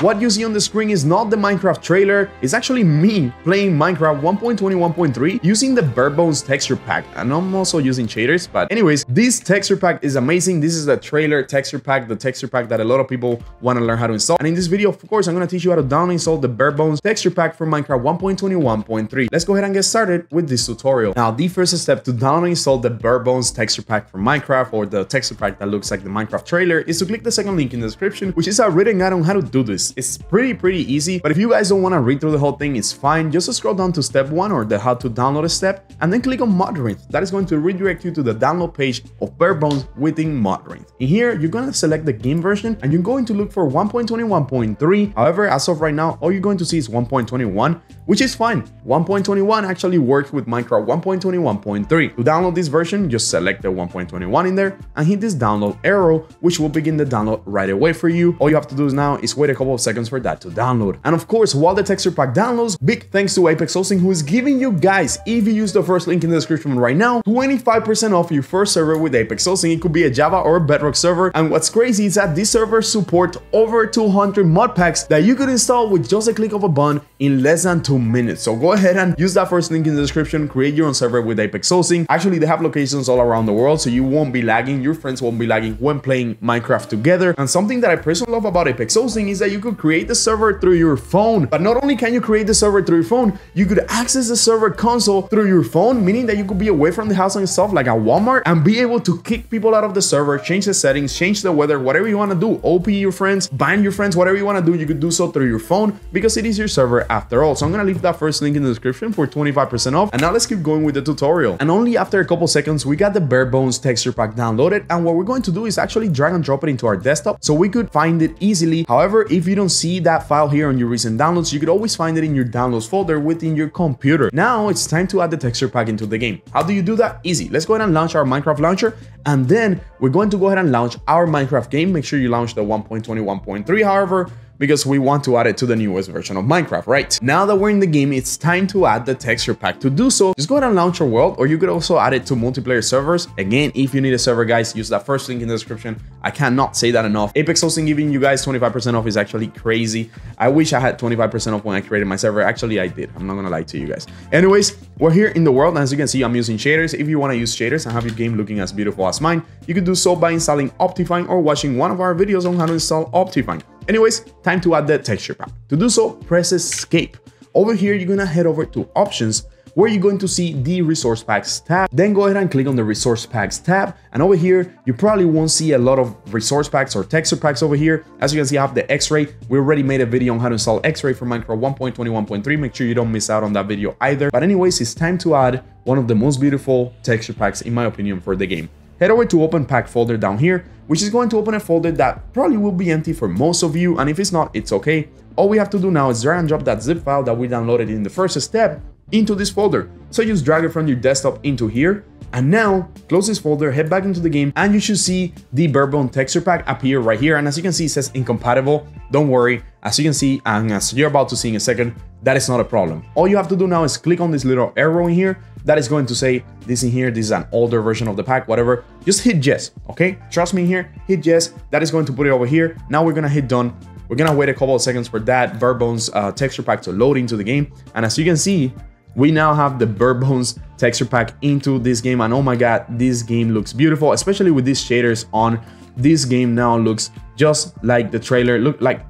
What you see on the screen is not the Minecraft trailer, it's actually me playing Minecraft 1.21.3 using the Barebones texture pack. And I'm also using shaders, but anyways, this texture pack is amazing. This is the trailer texture pack, the texture pack that a lot of people want to learn how to install. And in this video, of course, I'm going to teach you how to download and install the Barebones texture pack for Minecraft 1.21.3. Let's go ahead and get started with this tutorial. Now, the first step to download and install the Barebones texture pack for Minecraft or the texture pack that looks like the Minecraft trailer is to click the second link in the description, which is a written guide on how to do this. It's pretty, pretty easy, but if you guys don't want to read through the whole thing, it's fine. Just scroll down to step one or the how to download a step, and then click on Modrinth. That is going to redirect you to the download page of Barebones within Modrinth. In here, you're going to select the game version and you're going to look for 1.21.3. However, as of right now, all you're going to see is 1.21, which is fine. 1.21 actually works with Minecraft 1.21.3. To download this version, just select the 1.21 in there and hit this download arrow, which will begin the download right away for you. All you have to do now is wait a couple of seconds for that to download. And of course, while the texture pack downloads, big thanks to Apex Hosting who is giving you guys, if you use the first link in the description right now, 25% off your first server with Apex Hosting. It could be a Java or a Bedrock server. And what's crazy is that this server support over 200 mod packs that you could install with just a click of a button in less than two minutes. So go ahead and use that first link in the description, create your own server with Apex Hosting. Actually, they have locations all around the world, so you won't be lagging, your friends won't be lagging when playing Minecraft together. And something that I personally love about Apex Hosting is that you could create the server through your phone. But not only can you create the server through your phone, you could access the server console through your phone, meaning that you could be away from the house and stuff like at Walmart and be able to kick people out of the server, change the settings, change the weather, whatever you want to do, OP your friends, ban your friends, whatever you want to do, you could do so through your phone because it is your server after all. So I'm going to leave that first link in the description for 25% off. And now let's keep going with the tutorial. And only after a couple seconds, we got the bare bones texture pack downloaded. And what we're going to do is actually drag and drop it into our desktop so we could find it easily. However, if you don't see that file here on your recent downloads, you could always find it in your downloads folder within your computer. Now it's time to add the texture pack into the game. How do you do that? Easy. Let's go ahead and launch our Minecraft launcher. And then we're going to go ahead and launch our Minecraft game. Make sure you launch the 1.21.3, however, because we want to add it to the newest version of Minecraft, right? Now that we're in the game, it's time to add the texture pack. To do so, just go ahead and launch your world, or you could also add it to multiplayer servers. Again, if you need a server, guys, use that first link in the description. I cannot say that enough. Apex Hosting giving you guys 25% off is actually crazy. I wish I had 25% off when I created my server. Actually, I did. I'm not gonna lie to you guys. Anyways, we're here in the world, and as you can see, I'm using shaders. If you wanna use shaders and have your game looking as beautiful as mine, you could do so by installing Optifine or watching one of our videos on how to install Optifine. Anyways, time to add the texture pack. To do so, press escape. Over here, you're gonna head over to options where you're going to see the resource packs tab. Then go ahead and click on the resource packs tab. And over here, you probably won't see a lot of resource packs or texture packs over here. As you can see, I have the X-Ray. We already made a video on how to install X-Ray for Minecraft 1.21.3. Make sure you don't miss out on that video either. But anyways, it's time to add one of the most beautiful texture packs, in my opinion, for the game head over to open pack folder down here, which is going to open a folder that probably will be empty for most of you. And if it's not, it's okay. All we have to do now is drag and drop that zip file that we downloaded in the first step into this folder. So just drag it from your desktop into here. And now close this folder, head back into the game, and you should see the Barebone texture pack appear right here. And as you can see, it says incompatible. Don't worry. As you can see, and as you're about to see in a second, that is not a problem. All you have to do now is click on this little arrow in here that is going to say this in here, this is an older version of the pack, whatever. Just hit yes, okay? Trust me here, hit yes. That is going to put it over here. Now we're gonna hit done. We're gonna wait a couple of seconds for that Barebones uh, texture pack to load into the game. And as you can see, we now have the Barebones texture pack into this game. And oh my God, this game looks beautiful, especially with these shaders on. This game now looks just like the trailer. Look like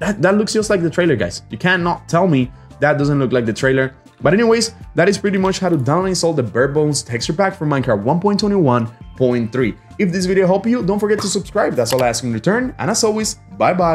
that, that looks just like the trailer, guys. You cannot tell me that doesn't look like the trailer. But anyways, that is pretty much how to download and install the Barebones texture pack for Minecraft 1.21.3. If this video helped you, don't forget to subscribe. That's all I ask in return. And as always, bye bye.